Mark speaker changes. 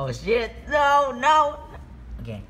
Speaker 1: Oh shit, no, no. Okay.